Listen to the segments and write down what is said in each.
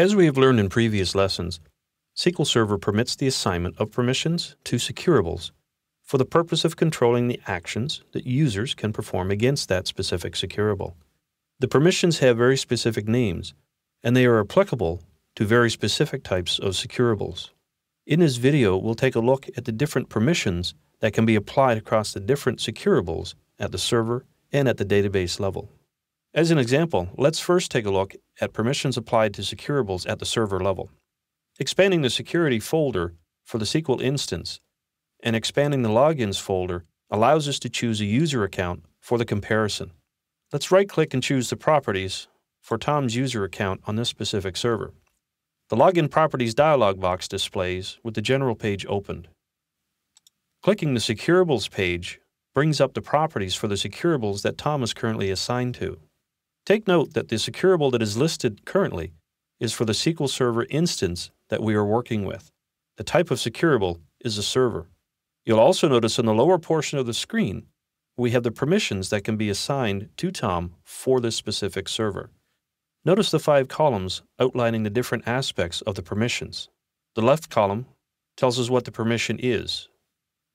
As we have learned in previous lessons, SQL Server permits the assignment of permissions to securables for the purpose of controlling the actions that users can perform against that specific securable. The permissions have very specific names, and they are applicable to very specific types of securables. In this video, we'll take a look at the different permissions that can be applied across the different securables at the server and at the database level. As an example, let's first take a look at permissions applied to securables at the server level. Expanding the security folder for the SQL instance and expanding the logins folder allows us to choose a user account for the comparison. Let's right-click and choose the properties for Tom's user account on this specific server. The Login Properties dialog box displays with the General page opened. Clicking the Securables page brings up the properties for the securables that Tom is currently assigned to. Take note that the securable that is listed currently is for the SQL Server instance that we are working with. The type of securable is a server. You'll also notice in the lower portion of the screen, we have the permissions that can be assigned to Tom for this specific server. Notice the five columns outlining the different aspects of the permissions. The left column tells us what the permission is.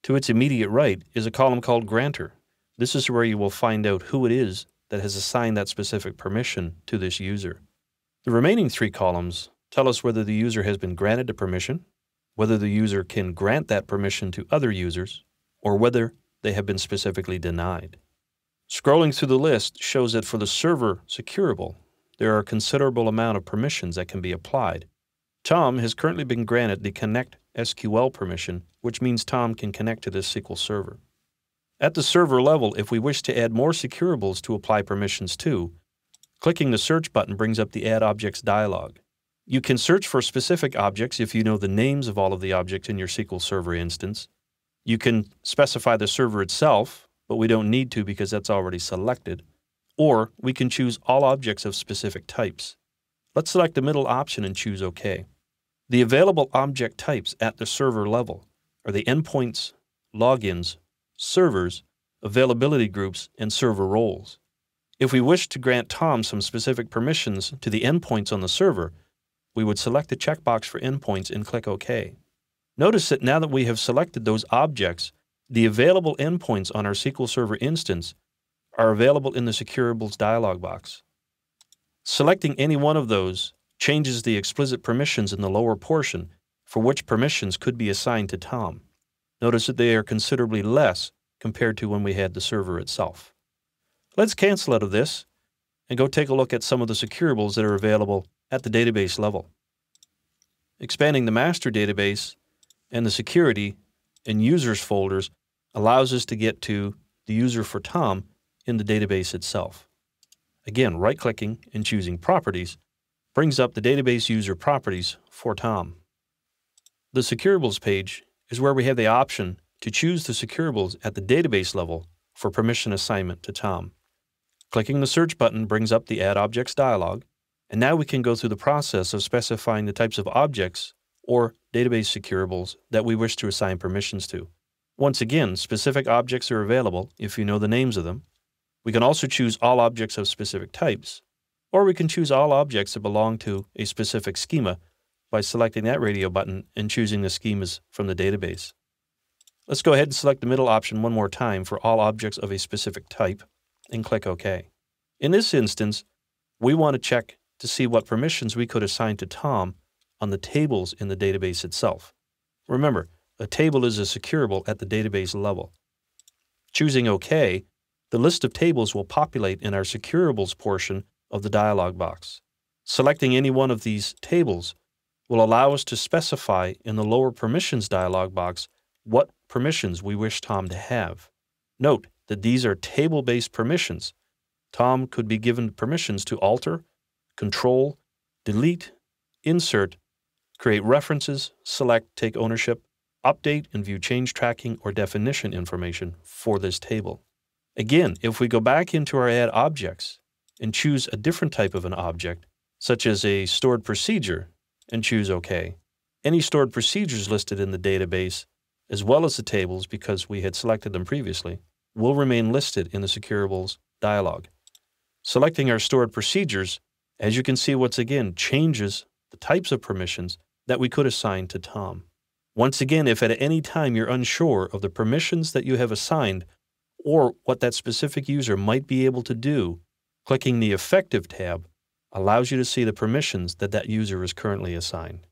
To its immediate right is a column called Grantor. This is where you will find out who it is that has assigned that specific permission to this user. The remaining three columns tell us whether the user has been granted a permission, whether the user can grant that permission to other users, or whether they have been specifically denied. Scrolling through the list shows that for the server securable, there are a considerable amount of permissions that can be applied. Tom has currently been granted the Connect SQL permission, which means Tom can connect to this SQL server. At the server level, if we wish to add more securables to apply permissions to, clicking the Search button brings up the Add Objects dialog. You can search for specific objects if you know the names of all of the objects in your SQL Server instance. You can specify the server itself, but we don't need to because that's already selected. Or we can choose all objects of specific types. Let's select the middle option and choose OK. The available object types at the server level are the endpoints, logins, servers, availability groups, and server roles. If we wish to grant Tom some specific permissions to the endpoints on the server, we would select the checkbox for endpoints and click OK. Notice that now that we have selected those objects, the available endpoints on our SQL Server instance are available in the Securables dialog box. Selecting any one of those changes the explicit permissions in the lower portion for which permissions could be assigned to Tom. Notice that they are considerably less compared to when we had the server itself. Let's cancel out of this and go take a look at some of the securables that are available at the database level. Expanding the master database and the security and users folders allows us to get to the user for Tom in the database itself. Again, right-clicking and choosing Properties brings up the database user properties for Tom. The Securables page is where we have the option to choose the securables at the database level for permission assignment to Tom. Clicking the Search button brings up the Add Objects dialog, and now we can go through the process of specifying the types of objects or database securables that we wish to assign permissions to. Once again, specific objects are available if you know the names of them. We can also choose all objects of specific types, or we can choose all objects that belong to a specific schema by selecting that radio button and choosing the schemas from the database. Let's go ahead and select the middle option one more time for all objects of a specific type and click OK. In this instance, we want to check to see what permissions we could assign to Tom on the tables in the database itself. Remember, a table is a securable at the database level. Choosing OK, the list of tables will populate in our securables portion of the dialog box. Selecting any one of these tables will allow us to specify in the lower permissions dialog box what permissions we wish Tom to have. Note that these are table-based permissions. Tom could be given permissions to alter, control, delete, insert, create references, select, take ownership, update and view change tracking or definition information for this table. Again, if we go back into our add objects and choose a different type of an object, such as a stored procedure and choose OK. Any stored procedures listed in the database, as well as the tables because we had selected them previously, will remain listed in the Securables dialog. Selecting our stored procedures, as you can see once again, changes the types of permissions that we could assign to Tom. Once again, if at any time you're unsure of the permissions that you have assigned or what that specific user might be able to do, clicking the Effective tab allows you to see the permissions that that user is currently assigned.